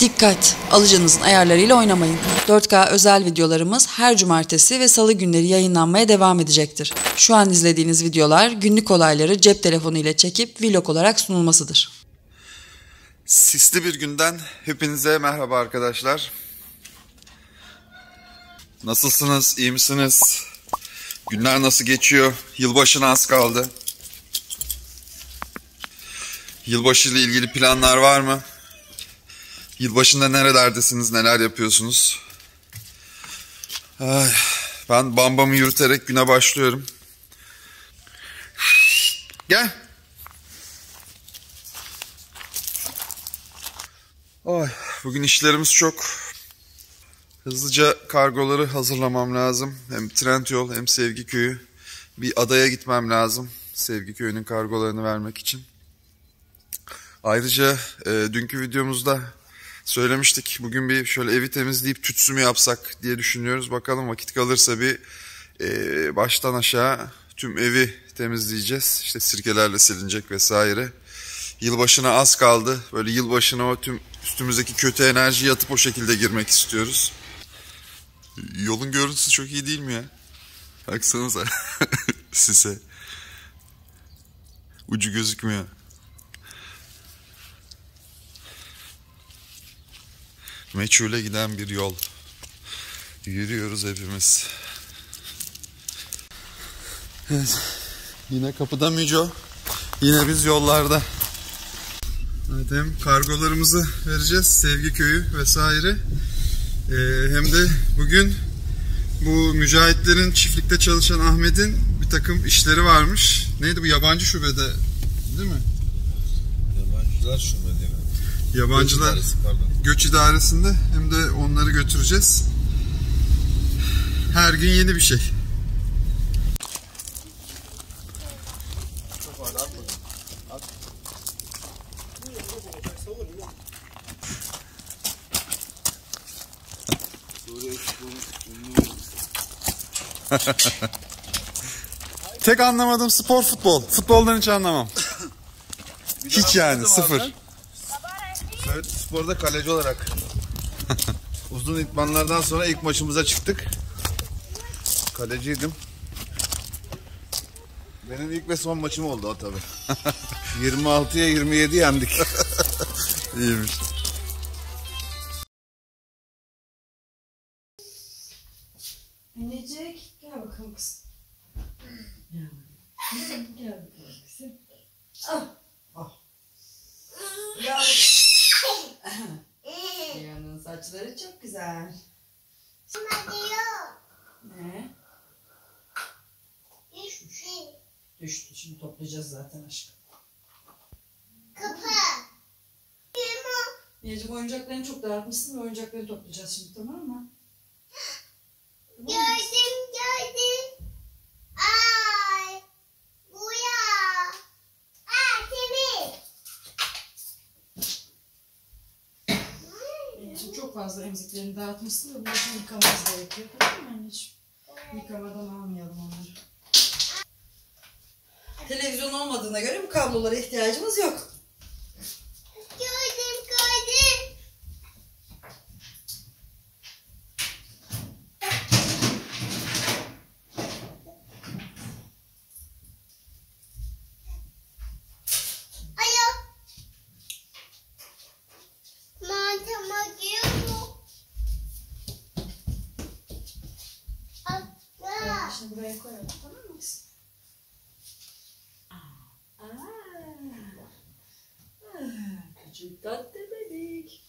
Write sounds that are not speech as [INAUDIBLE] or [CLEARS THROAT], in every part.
Dikkat! Alıcınızın ayarlarıyla oynamayın. 4K özel videolarımız her cumartesi ve salı günleri yayınlanmaya devam edecektir. Şu an izlediğiniz videolar günlük olayları cep telefonu ile çekip vlog olarak sunulmasıdır. Sisli bir günden hepinize merhaba arkadaşlar. Nasılsınız? İyi misiniz? Günler nasıl geçiyor? Yılbaşına az kaldı. Yılbaşı ile ilgili planlar var mı? Yılbaşında nerelerdesiniz? Neler yapıyorsunuz? Ay, ben bambamı yürüterek güne başlıyorum. Gel. Ay, bugün işlerimiz çok. Hızlıca kargoları hazırlamam lazım. Hem Trendyol hem Sevgi Köyü. Bir adaya gitmem lazım. Sevgi Köyü'nün kargolarını vermek için. Ayrıca e, dünkü videomuzda söylemiştik. Bugün bir şöyle evi temizleyip tütsü mü yapsak diye düşünüyoruz. Bakalım vakit kalırsa bir e, baştan aşağı tüm evi temizleyeceğiz. İşte sirkelerle silinecek vesaire. Yılbaşına az kaldı. Böyle yılbaşına o tüm üstümüzdeki kötü enerjiyi atıp o şekilde girmek istiyoruz. Yolun görüntüsü çok iyi değil mi ya? Baksanıza [LAUGHS] sise. Ucu gözükmüyor. Meçhule giden bir yol. Yürüyoruz hepimiz. Evet. Yine kapıda Müco. Yine biz yollarda. Evet, hem kargolarımızı vereceğiz Sevgi Köyü vesaire. Ee, hem de bugün bu mücahitlerin çiftlikte çalışan Ahmet'in bir takım işleri varmış. Neydi bu yabancı şubede değil mi? Yabancılar şubede. Yabancılar Göç idaresi, pardon. Göç idaresinde hem de onları götüreceğiz. Her gün yeni bir şey. Tek anlamadığım spor futbol. Futboldan hiç anlamam. Hiç yani sıfır. Sporda kaleci olarak. [LAUGHS] Uzun idmanlardan sonra ilk maçımıza çıktık. Kaleciydim. Benim ilk ve son maçım oldu o tabi. 26'ya 27 yendik. İyiymiş. Annecik gel bakalım kızım. Gel bakalım. Gel bakalım kızım. Ah. Ah. Gel bakalım. Rüyanın saçları çok güzel. Ne? Düştü. Şimdi toplayacağız zaten aşkım. Niyacım oyuncaklarını çok dağıtmışsın ve oyuncakları toplayacağız şimdi tamam mı? Gördüm gördüm. Ay. Bu ya. Aa temiz. Niyacım çok fazla emziklerini dağıtmışsın ve bunu yıkamamız gerekiyor. Tamam mı anneciğim? Yıkamadan almayalım onları. Televizyon olmadığına göre bu kablolara ihtiyacımız yok. Gördüm gördüm. Alo. Mantama giriyor. Allah. Şimdi buraya koyalım tamam mı? Aa. Ah, Küçük tatlı dedik.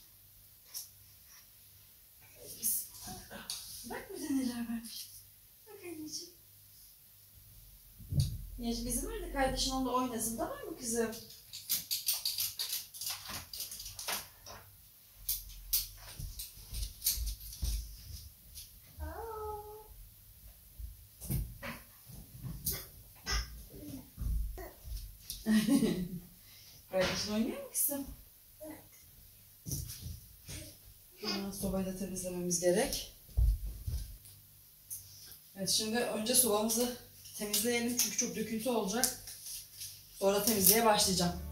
Bak burada neler varmış. Bak anneciğim. Niyacım izin ver de kardeşin onunla oynasın tamam mı kızım? Kardeşin oynuyor mu kızım? Aa, sobayı da temizlememiz gerek. Evet şimdi önce sobamızı temizleyelim çünkü çok döküntü olacak. Sonra temizliğe başlayacağım.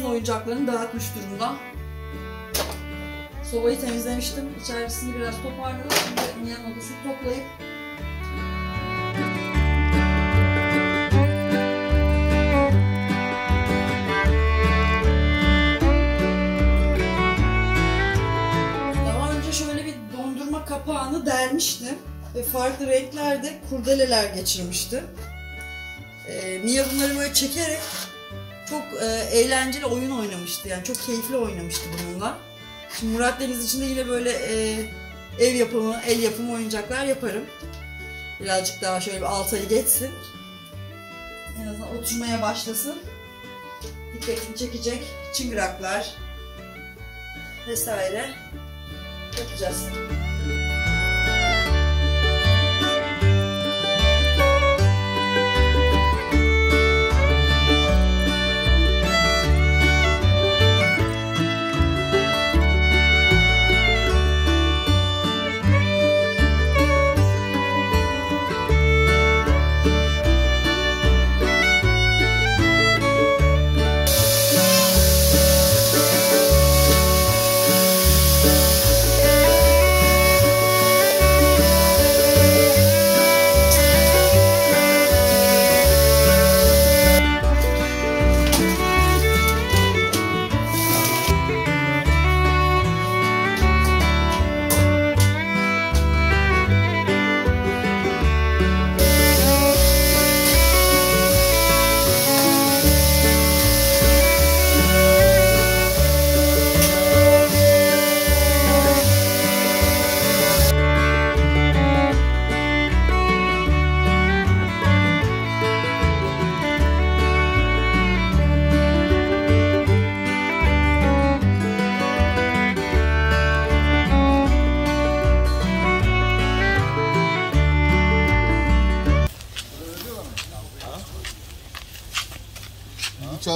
Bütün oyuncaklarını dağıtmış durumda. Sobayı temizlemiştim. İçerisini biraz toparladım. Şimdi Nia'nın odasını toplayıp Daha önce şöyle bir dondurma kapağını delmiştim ve farklı renklerde kurdeleler geçirmiştim. Ee, Mia bunları böyle çekerek çok e, eğlenceli oyun oynamıştı yani çok keyifli oynamıştı bununla. Şimdi Murat Deniz için de yine böyle e, ev yapımı, el yapımı oyuncaklar yaparım. Birazcık daha şöyle bir 6 ayı geçsin. En azından oturmaya başlasın. Dikkatini çekecek çıngıraklar vesaire yapacağız.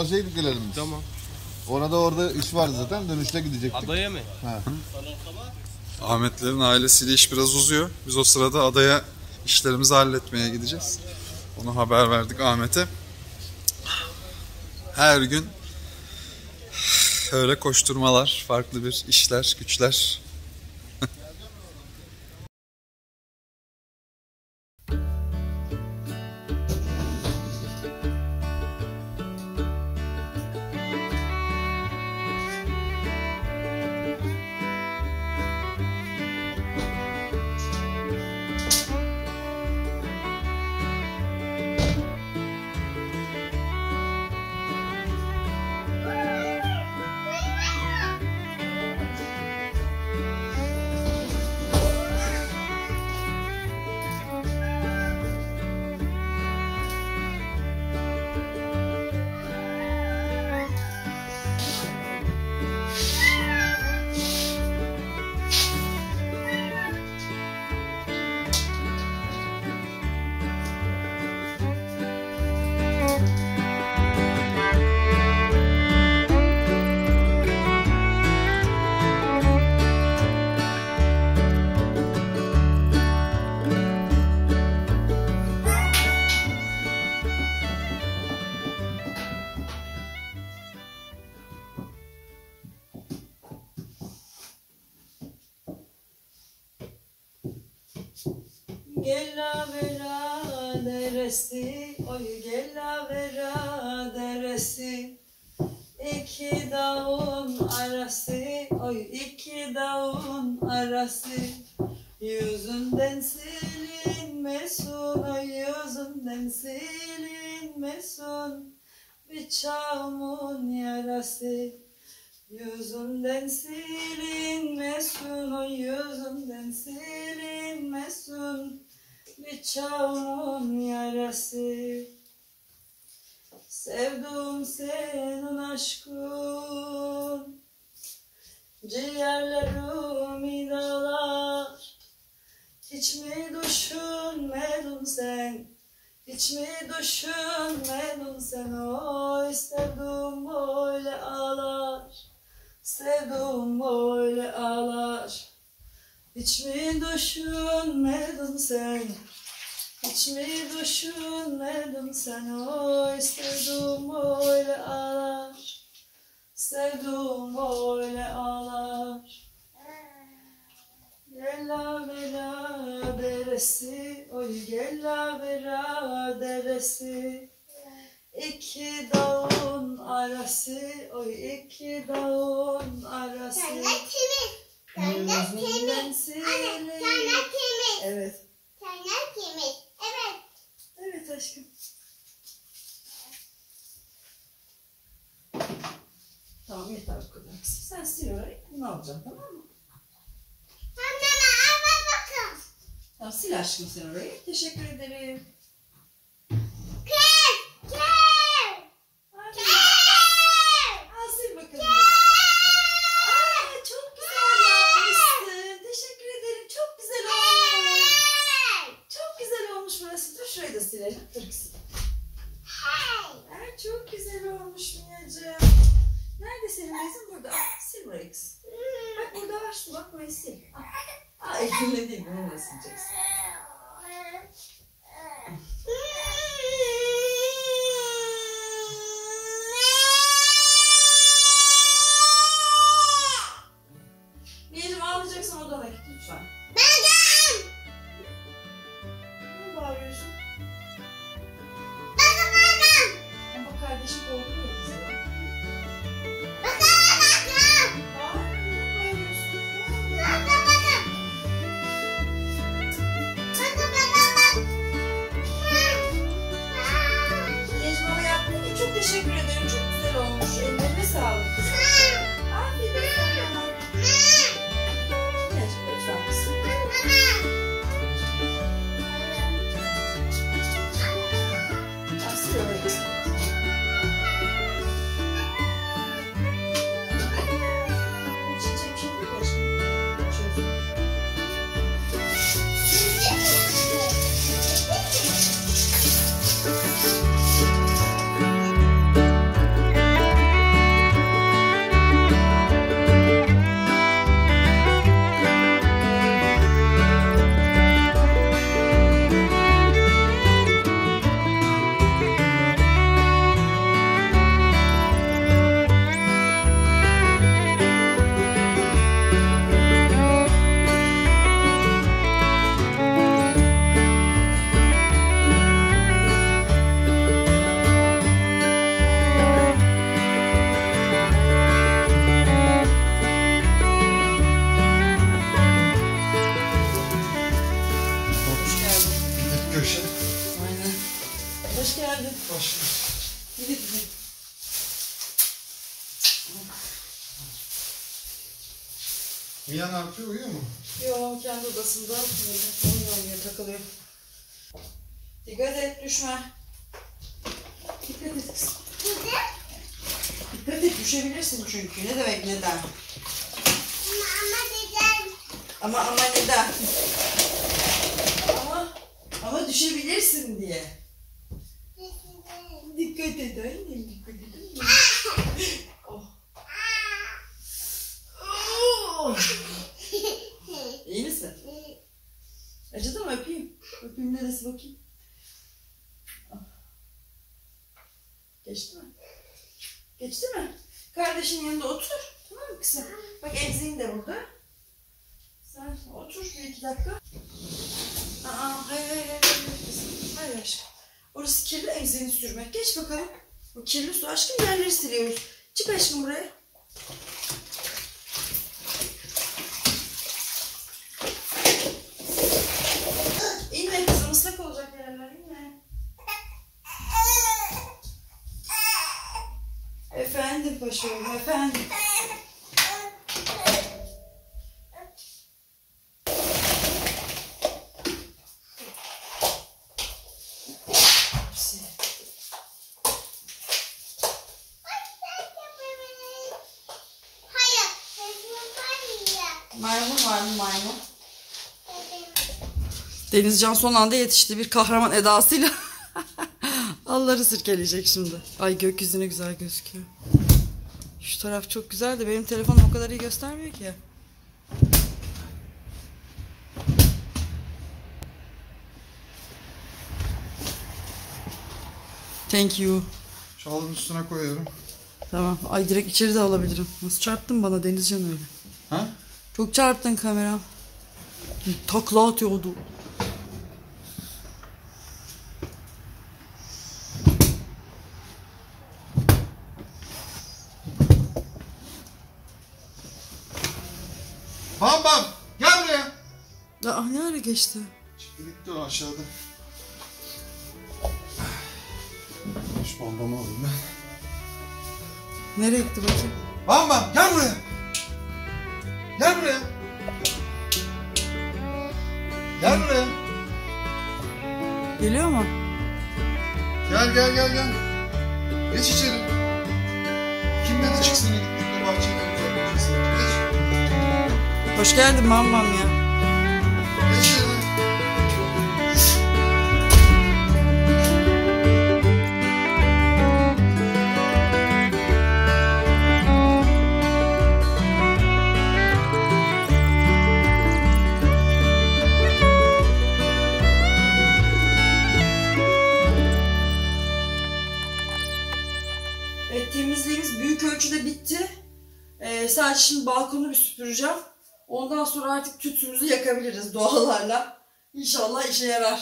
Bir çarşıya gidip gelelim biz. Tamam. Orada orada iş var zaten dönüşte gidecektik. Adaya mı? Ahmetlerin ailesiyle iş biraz uzuyor. Biz o sırada adaya işlerimizi halletmeye gideceğiz. Onu haber verdik Ahmet'e. Her gün öyle koşturmalar, farklı bir işler, güçler. Bıçağımın yarası. Yüzümden silinmesin, o yüzümden silinmesin. Bıçağımın yarası. Sevdim senin aşkın. Ciğerlerimi dağlar Hiç mi düşünmedin sen hiç mi düşünmedin sen oy sevdim böyle ağlar. Sevdim böyle ağlar. Hiç mi düşünmedin sen. Hiç mi düşünmedin sen o sevduğum öyle ağlar. Sevduğum öyle ağlar. Gella vera deresi Oy gella vera deresi İki dağın arası Oy iki dağın arası. Sen de Gözümden temiz. Anne silik. temiz. Evet de temiz. Evet. Evet aşkım. Tamam yeter bu kadar. Sen sil orayı. Ne alacaksın tamam mı? Tamam sil aşkım sen orayı. Teşekkür ederim. Neresi bakayım? Ah. Geçti mi? Geçti mi? Kardeşin yanında otur. Tamam mı kızım? Bak emziğin de burada. Sen otur bir iki dakika. Aa, hayır hayır hayır. hayır aşkım. Orası kirli emziğini sürmek. Geç bakalım. Bu kirli su aşkım yerleri siliyoruz. Çık aşkım buraya. İnme kızım ıslak olacak yerler inme. Efendim paşam efendim. Maymun var mı maymun? Denizcan son anda yetişti bir kahraman edasıyla. [LAUGHS] Alları sirkeleyecek şimdi. Ay gökyüzüne güzel gözüküyor. Şu taraf çok güzel de benim telefonum o kadar iyi göstermiyor ki. Thank you. Şalın üstüne koyuyorum. Tamam. Ay direkt içeri de alabilirim. Nasıl çarptın bana Denizcan öyle. Ha? Çok çarptın kameram. Takla atıyordu. Bam bam. Gel buraya. Aa ne ara geçti? Çıktı gitti o aşağıda. Şu bambamı alayım ben. Nereye gitti bakayım? Bam bam gel buraya. Gel buraya. Gel buraya. Geliyor mu? Gel gel gel gel. Geç içeri. Kim dedi çıksın bahçeden uzaklaşırsın. Geç. Hoş geldin mamam ya. Sadece şimdi balkonu bir süpüreceğim. Ondan sonra artık tütsümüzü yakabiliriz doğalarla. İnşallah işe yarar.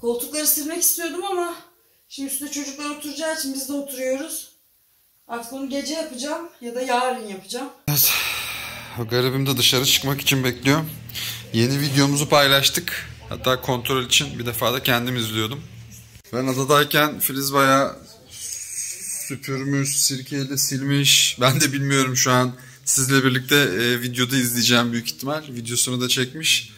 Koltukları silmek istiyordum ama şimdi üstte çocuklar oturacağı için biz de oturuyoruz. Artık onu gece yapacağım ya da yarın yapacağım. O garibim de dışarı çıkmak için bekliyor. Yeni videomuzu paylaştık. Hatta kontrol için bir defa da kendim izliyordum. Ben adadayken Filiz bayağı süpürmüş, sirkeyle silmiş. Ben de bilmiyorum şu an. Sizle birlikte e, videoda izleyeceğim büyük ihtimal. Videosunu da çekmiş.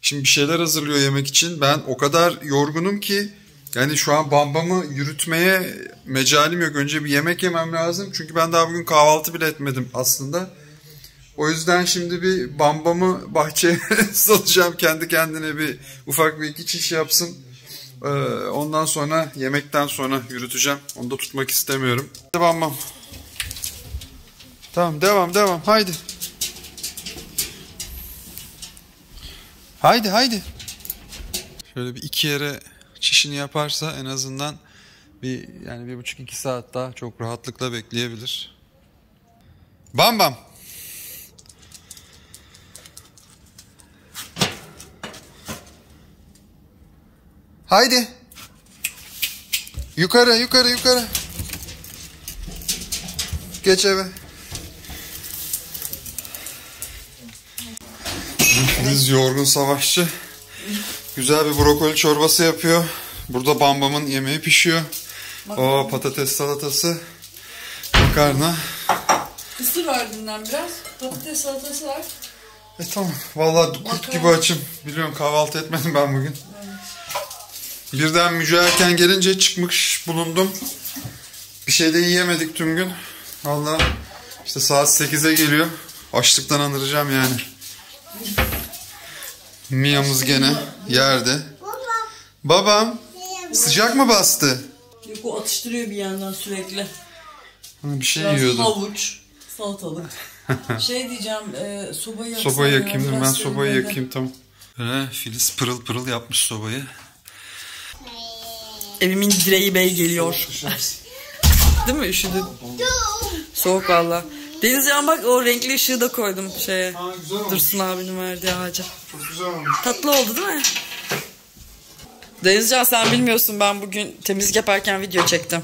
Şimdi bir şeyler hazırlıyor yemek için. Ben o kadar yorgunum ki yani şu an bambamı yürütmeye mecalim yok. Önce bir yemek yemem lazım. Çünkü ben daha bugün kahvaltı bile etmedim aslında. O yüzden şimdi bir bambamı bahçeye [LAUGHS] salacağım. Kendi kendine bir ufak bir iki çiş yapsın. Ee, ondan sonra yemekten sonra yürüteceğim. Onu da tutmak istemiyorum. Bambam. Tamam devam devam haydi. Haydi haydi. Şöyle bir iki yere çişini yaparsa en azından bir yani bir buçuk iki saat daha çok rahatlıkla bekleyebilir. Bam bam. Haydi. Yukarı yukarı yukarı. Geç eve. Filiz yorgun savaşçı. Güzel bir brokoli çorbası yapıyor. Burada bambamın yemeği pişiyor. O patates salatası. Makarna. Kısır var bundan biraz. Patates salatası var. E tamam. Vallahi kurt gibi açım. Biliyorum kahvaltı etmedim ben bugün. Birden mücahirken gelince çıkmış bulundum. Bir şey de yiyemedik tüm gün. Vallahi işte saat 8'e geliyor. Açlıktan anıracağım yani. Mia'mız gene yerde. Baba. Babam sıcak mı bastı? Yok o atıştırıyor bir yandan sürekli. Ha, Bir şey Biraz yiyordu. havuç, salatalık. [LAUGHS] şey diyeceğim, e, sobayı yaksana Sobayı ya, yakayım ben sobayı yakayım tamam. He, Filiz pırıl pırıl yapmış sobayı. Evimin direği bey geliyor. Değil mi? Üşüdün. Soğuk valla. Denizcan bak o renkli ışığı da koydum şeye. Ha, güzel olmuş. Dursun abinin verdiği ağaca. Çok güzel olmuş. Tatlı oldu değil mi? Denizcan sen bilmiyorsun ben bugün temizlik yaparken video çektim.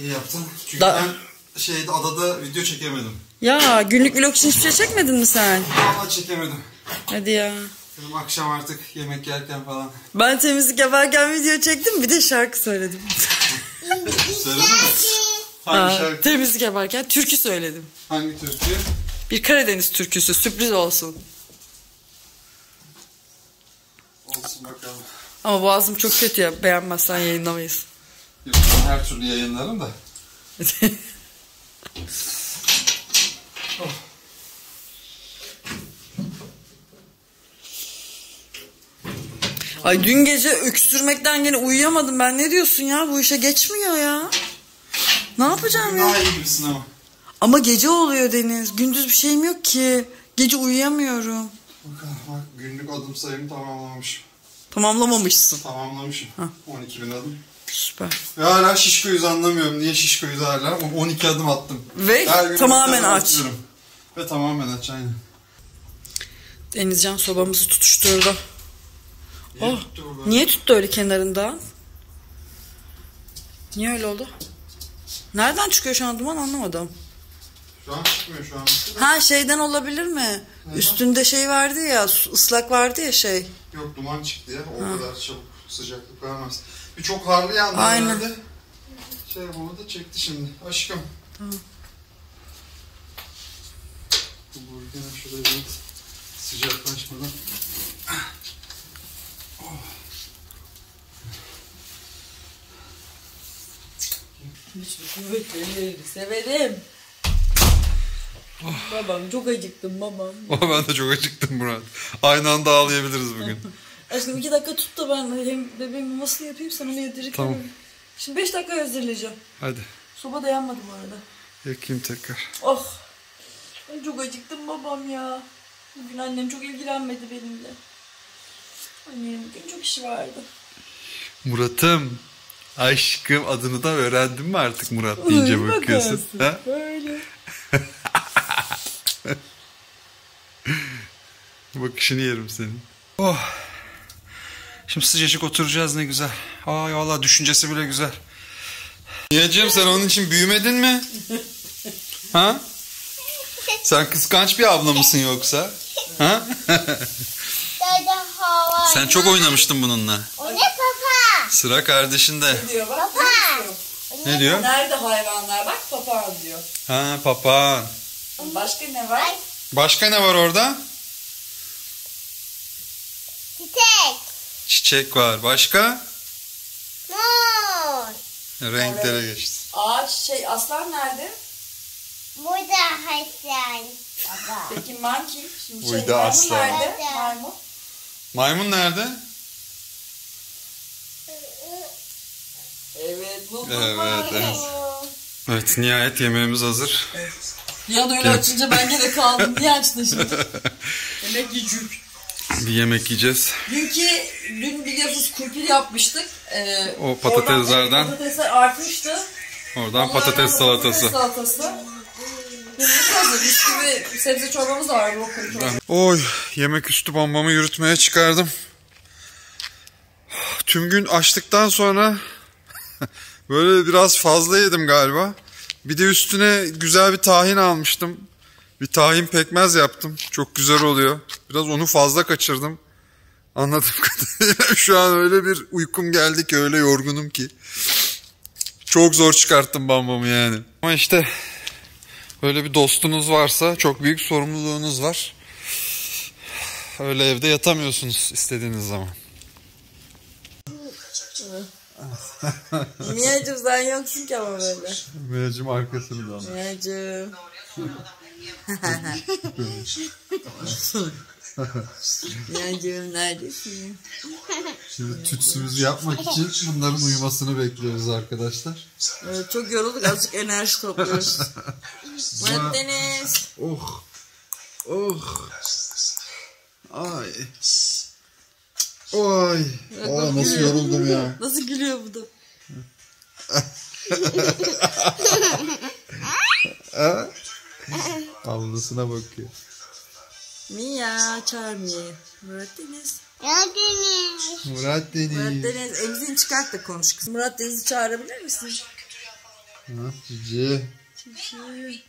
İyi yaptın. Çünkü Da- ben şeyde adada video çekemedim. Ya günlük vlog için hiçbir şey çekmedin mi sen? Valla çekemedim. Hadi ya. Dedim akşam artık yemek yerken falan. Ben temizlik yaparken video çektim bir de şarkı söyledim. Söyledin mi? Hangi Ha, şarkı? temizlik yaparken türkü söyledim. Hangi türkü? Bir Karadeniz türküsü sürpriz olsun. Olsun bakalım. Ama boğazım çok kötü ya beğenmezsen yayınlamayız. Yok, ben her türlü yayınlarım da. [LAUGHS] Ay dün gece öksürmekten gene uyuyamadım ben. Ne diyorsun ya? Bu işe geçmiyor ya. Ne yapacağım ya? Daha iyi gibisin ama. Ama gece oluyor Deniz. Gündüz bir şeyim yok ki. Gece uyuyamıyorum. Bakalım bak günlük adım sayımı tamamlamışım. Tamamlamamışsın. Tamamlamışım. 12 bin adım. Süper. Ve hala şişkoyuz anlamıyorum. Niye şişkoyuz hala? Ama 12 adım attım. Ve tamamen 12 adım aç. atıyorum. Ve tamamen aç aynen. Denizcan sobamızı tutuşturdu. İyi Oh, tuttu bu be. Niye tuttu öyle kenarından? Niye öyle oldu? Nereden çıkıyor şu an duman anlamadım. Şu an çıkmıyor şu an. Ha şeyden olabilir mi? Üstünde şey vardı ya ıslak vardı ya şey. Yok duman çıktı ya. O kadar çabuk sıcaklık vermez. Bir çok harlı yandı Aynen. herhalde. Şey yapamadı çekti şimdi. Aşkım. Tamam. Bu burgene şuraya bir sıcaklaşmadan. Severim. babam çok acıktım babam. [LAUGHS] Ama ben de çok acıktım Murat. Aynı anda ağlayabiliriz bugün. [LAUGHS] Aşkım iki dakika tut da ben hem bebeğin mamasını yapayım sen onu yedirirken. Tamam. Şimdi beş dakika hazırlayacağım. Hadi. Soba da yanmadı bu arada. Yakayım tekrar. Oh. Ben çok acıktım babam ya. Bugün annem çok ilgilenmedi benimle. Bugün çok işi vardı. Murat'ım. Aşkım adını da öğrendin mi artık Murat deyince Ay, bakıyorsun. Ha? Böyle. [LAUGHS] Bakışını yerim senin. Oh. Şimdi sıcacık oturacağız ne güzel. Ay valla düşüncesi bile güzel. Niyeciğim sen onun için büyümedin mi? Ha? Sen kıskanç bir abla mısın yoksa? Ha? [LAUGHS] Sen çok oynamıştın bununla. O ne papa? Sıra kardeşinde. Diyor bak. Papa. Ne diyor? Nerede hayvanlar? Bak papağan diyor. Ha papağan. Başka ne var? Başka ne var orada? Çiçek. Çiçek var. Başka? Mor. Renklere geçti. Ağaç şey aslan nerede? Burada. Baba. Peki monkey? Şimdi şey, Uydu maymun aslan. nerede? Nerede? Maymun. Nerede? Evet. Evet, evet. Evet nihayet yemeğimiz hazır. Ya da öyle açınca ben gene kaldım. Niye açtın şimdi? [LAUGHS] Ki cük. Bir yemek yiyeceğiz. Dünkü, dün biliyorsunuz kurpil yapmıştık. Ee, O patateslerden. oradan Patatesler artmıştı. Oradan Onlardan patates salatası. Patates salatası. Yemek hazır. Gibi sebze çorbamız da var. Çorbası. Oy yemek üstü bombamı yürütmeye çıkardım. Tüm gün açtıktan sonra [LAUGHS] böyle biraz fazla yedim galiba. Bir de üstüne güzel bir tahin almıştım. Bir tahin pekmez yaptım. Çok güzel oluyor. Biraz onu fazla kaçırdım. Anladığım [LAUGHS] kadarıyla şu an öyle bir uykum geldi ki öyle yorgunum ki. Çok zor çıkarttım bambamı yani. Ama işte Öyle bir dostunuz varsa çok büyük sorumluluğunuz var. Öyle evde yatamıyorsunuz istediğiniz zaman. Niyacım sen yoksun ki ama böyle. Meyacım arkasını da Niyacım. [LAUGHS] [LAUGHS] Niyacım neredesin? Şimdi tütsümüzü yapmak için bunların uyumasını bekliyoruz arkadaşlar. Evet, çok yorulduk azıcık enerji topluyoruz. [LAUGHS] Murat Deniz. Oh. Oh. Ay. Oy. Aa, nasıl yoruldum ya. [LAUGHS] Nasıl gülüyor bu da? [LAUGHS] Ablasına bakıyor. Mia Charmi. Murat Deniz. Geldiniz. Murat Deniz. Murat Deniz emzini çıkart da konuş kızım. Murat Deniz'i çağırabilir misin? Ha, cici. Cici.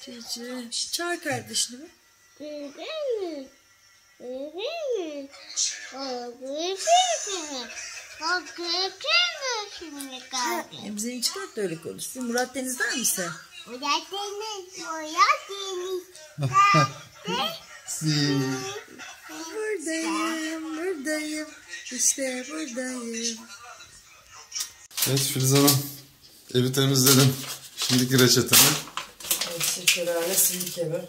Cici. Çağır kardeşini mi? Mi? Mi? Emzini çıkart da öyle konuşsun. Murat Deniz der misin? Deniz, uya deniz. Buradayım, buradayım. İşte buradayım. Evet Filiz Hanım. Evi temizledim. Şimdiki reçetemi. Sirkelerle sildik evi.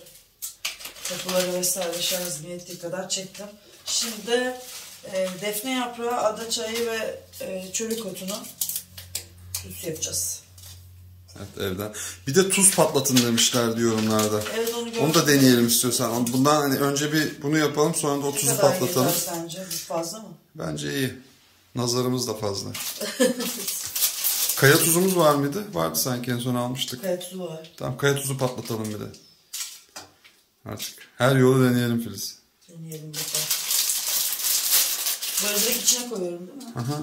Kapıları vesaire şarjını yettiği kadar çektim. Şimdi e, defne yaprağı, ada çayı ve e, çörük otunu süs yapacağız. Evet evden. Bir de tuz patlatın demişlerdi yorumlarda. Evet, onu gördüm. Onu da deneyelim istiyorsan. Bundan hani önce bir bunu yapalım sonra da o tuzu patlatalım. sence? Fazla mı? Bence iyi. Nazarımız da fazla. [LAUGHS] Kaya tuzumuz var mıydı? Vardı sanki en son almıştık. Kaya tuzu var. Tamam kaya tuzu patlatalım bir de. Artık her yolu deneyelim Filiz. Deneyelim bakalım. Böyle direkt içine koyuyorum değil mi? Aha.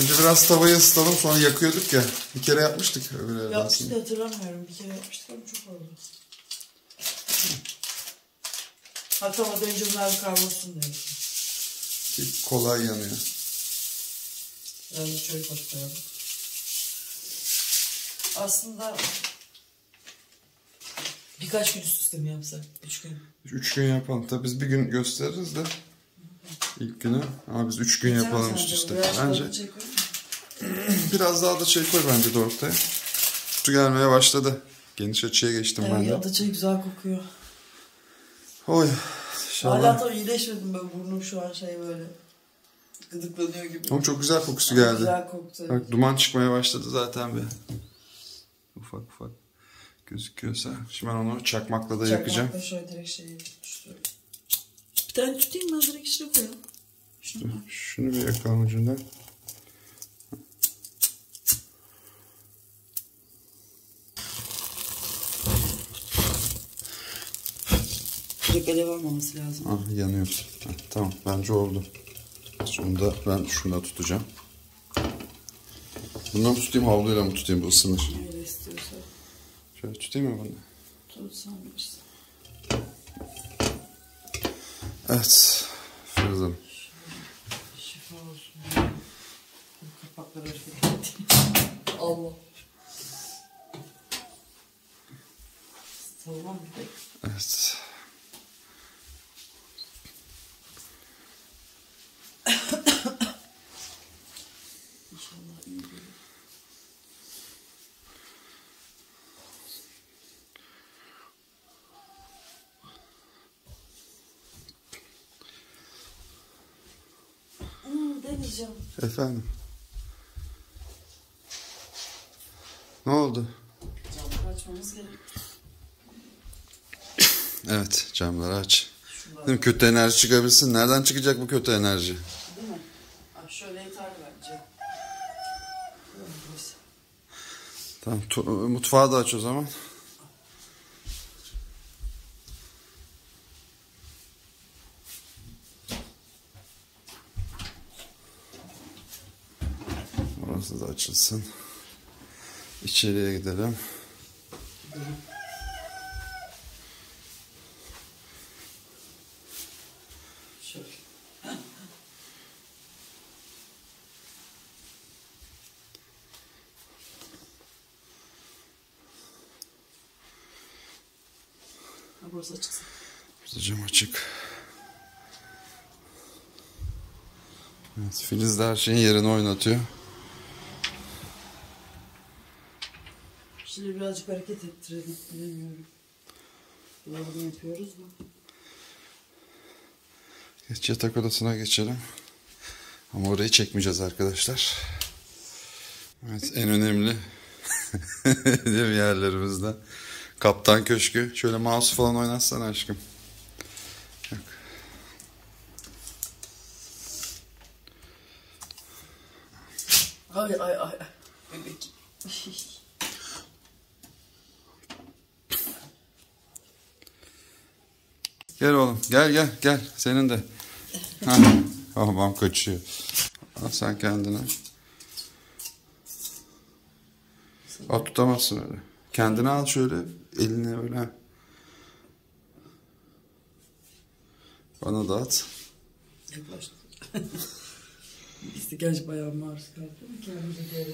Önce biraz tavayı ısıtalım sonra yakıyorduk ya. Bir kere yapmıştık öbür evde Yapmıştık aslında. hatırlamıyorum. Bir kere yapmıştık ama çok oldu. Hatta o önce bunlar kavrulsun diye. Ki kolay yanıyor. Biraz da otu koyalım. Aslında birkaç gün üst üste mi yapsak? Üç gün. Üç gün yapalım. Tabii biz bir gün gösteririz de. İlk günü. Ama biz üç gün yapalım üst üste. Bence [CLEARS THROAT] biraz daha da şey koy bence de ortaya. Su gelmeye başladı. Geniş açıya geçtim ben Evet, de. adaçayı güzel kokuyor. Oy. Hala İnşallah. da iyileşmedim böyle burnum şu an şey böyle gıdıklanıyor gibi. Ama çok güzel kokusu geldi. Güzel koktu. evet. Bak duman çıkmaya başladı zaten bir. Ufak ufak gözüküyorsa. Şimdi ben onu çakmakla da yakacağım. Çakmakla şöyle direkt şeyi tutuşturuyorum. Bir tane tutayım ben direkt içine koyalım. Şunu. Şunu bir yakalım ucundan. Direkt alev almaması lazım. Ah yanıyor. Ha, tamam bence oldu. Şunu da ben şunu da tutacağım. Bundan tutayım havluyla mı tutayım bu ısınır. Öyle istiyorsa Şöyle tutayım mı bunu? tutsan bilirsin. Evet. Fırladım. Kapakları etti. Allah. Tamam bir. Evet. İnşallah iyi gelir. Hmm, deneyeceğim. Efendim. Ne oldu? Camları açmamız gerek. Evet camları aç. Değil mi? Kötü enerji çıkabilsin. Nereden çıkacak bu kötü enerji? Değil mi? Abi şöyle yeter bence. Tamam mutfağı da aç o zaman. Orası da açılsın. İçeriye gidelim. Burası açıksın. Burada cam açık. Evet, Filiz de her şeyin yerini oynatıyor. Şimdi birazcık hareket ettirelim. Bilemiyorum. Doğru yapıyoruz mu? Geç yatak odasına geçelim. Ama orayı çekmeyeceğiz arkadaşlar. Evet en önemli [LAUGHS] değil mi yerlerimizden. Kaptan Köşkü. Şöyle mouse falan oynatsana aşkım. Yok. Ay ay ay. ay. Bebek. [LAUGHS] Gel oğlum gel gel gel senin de. Ha, tamam kaçıyor. Al sen kendine. Al tutamazsın öyle. Kendine al şöyle eline öyle. Bana da at. [LAUGHS] Gerçi bayağı maruz kendimize göre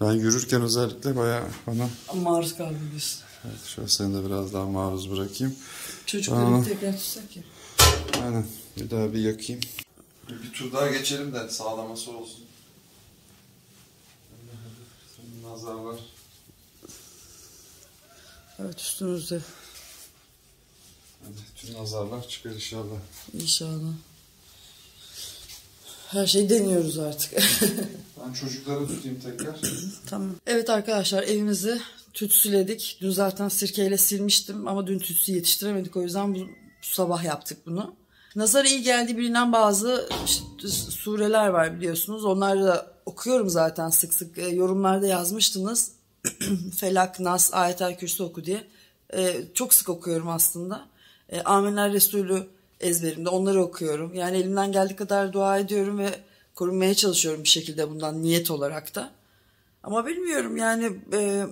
Ben yürürken özellikle bayağı bana Maruz kaldık biz. Evet, şöyle seni de biraz daha maruz bırakayım. Çocukları Aa. bir tekrar tutsak ya. Aynen. Bir daha bir yakayım. Bir tur daha geçelim de sağlaması olsun. Nazar var. Evet üstümüzde. Hadi tüm nazarlar çıkar inşallah. İnşallah. Her şeyi deniyoruz artık. [LAUGHS] Ben çocukları tutayım tekrar. Tamam. Evet arkadaşlar evimizi tütsüledik. Dün zaten sirkeyle silmiştim ama dün tütsü yetiştiremedik. O yüzden bu, bu sabah yaptık bunu. Nazara iyi geldiği bilinen bazı işte, sureler var biliyorsunuz. Onları da okuyorum zaten sık sık. E, yorumlarda yazmıştınız. [CLEARS THROAT] Felak, Nas, Ayetel Kürsü oku diye. E, çok sık okuyorum aslında. E, Amener Resulü ezberimde onları okuyorum. Yani elimden geldiği kadar dua ediyorum ve korunmaya çalışıyorum bir şekilde bundan niyet olarak da. Ama bilmiyorum yani e,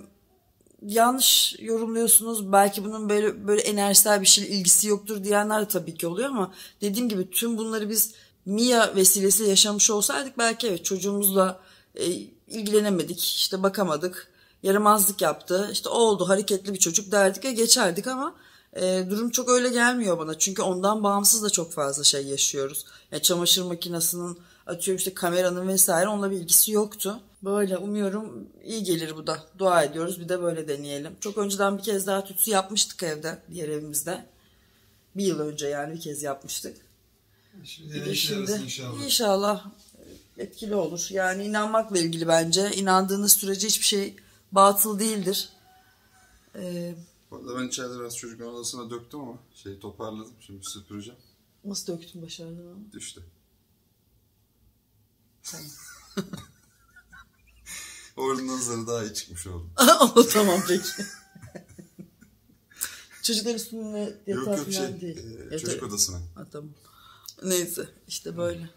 yanlış yorumluyorsunuz. Belki bunun böyle böyle enerjisel bir şey ilgisi yoktur diyenler de tabii ki oluyor ama dediğim gibi tüm bunları biz Mia vesilesiyle yaşamış olsaydık belki evet çocuğumuzla e, ilgilenemedik, işte bakamadık, yaramazlık yaptı, işte oldu hareketli bir çocuk derdik ve geçerdik ama e, durum çok öyle gelmiyor bana. Çünkü ondan bağımsız da çok fazla şey yaşıyoruz. Yani çamaşır makinesinin atıyorum işte kameranın vesaire onunla bir ilgisi yoktu. Böyle umuyorum iyi gelir bu da. Dua ediyoruz bir de böyle deneyelim. Çok önceden bir kez daha tütsü yapmıştık evde diğer evimizde. Bir yıl önce yani bir kez yapmıştık. Şimdi Bir de şimdi inşallah etkili olur. Yani inanmakla ilgili bence. İnandığınız sürece hiçbir şey batıl değildir. Ee, Bu arada ben içeride biraz çocukların odasına döktüm ama şeyi toparladım. Şimdi süpüreceğim. nasıl döktün başardın ama? Düştü. Oradan nazarı daha iyi çıkmış oldu. o [LAUGHS] tamam peki. Çocuklar üstünde Yok yatağı yok şey değil. e, çocuk odasına. Ha, tamam. Neyse işte böyle.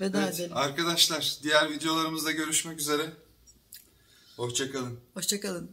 Veda Evet, edelim. arkadaşlar diğer videolarımızda görüşmek üzere. Hoşçakalın. Hoşçakalın.